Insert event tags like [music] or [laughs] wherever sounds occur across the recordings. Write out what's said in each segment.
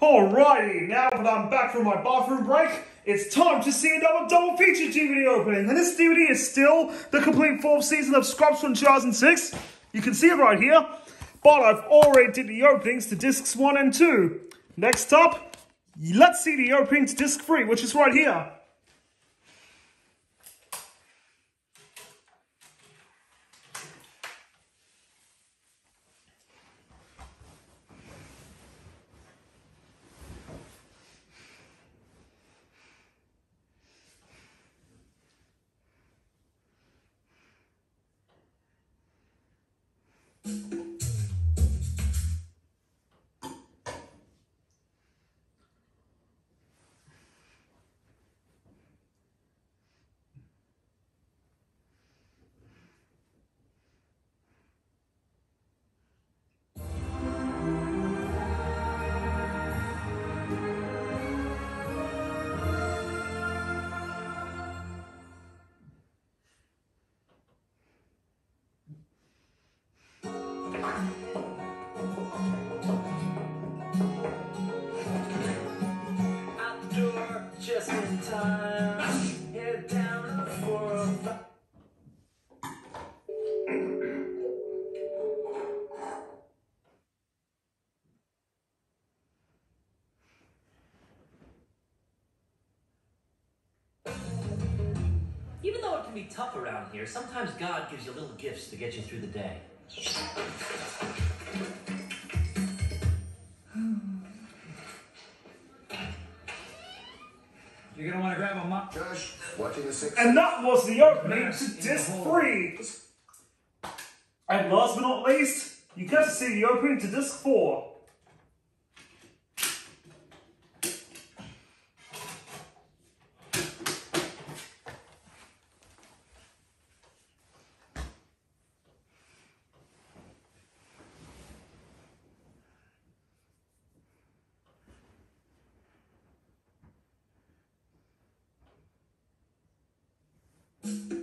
Alrighty, now that I'm back from my bathroom break, it's time to see another double feature DVD opening. And this DVD is still the complete fourth season of Scrubs from 2006. You can see it right here. But I've already did the openings to discs 1 and 2. Next up, let's see the opening to disc 3, which is right here. Can be tough around here, sometimes God gives you little gifts to get you through the day. You're gonna want to grab a mop. Josh, watching the six. And that was the opening to disc 3. And last but not least, you get to see the opening to disc 4. Outdoor [laughs]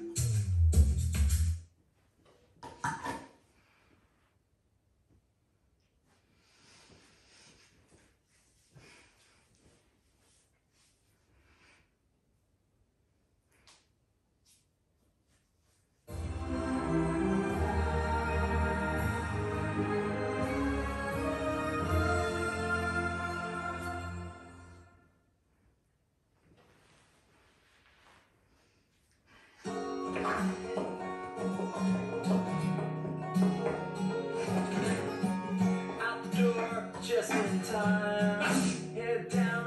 just in time. Head down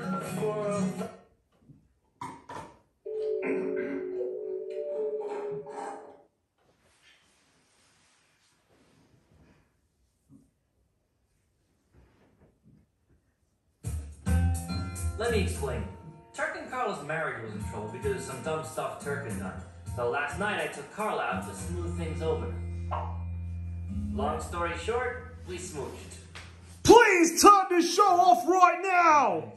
Let me explain. Turk and Carla's marriage was in trouble because of some dumb stuff Turk had done. So last night I took Carl out to smooth things over. Long story short, we smooched. Please turn this show off right now!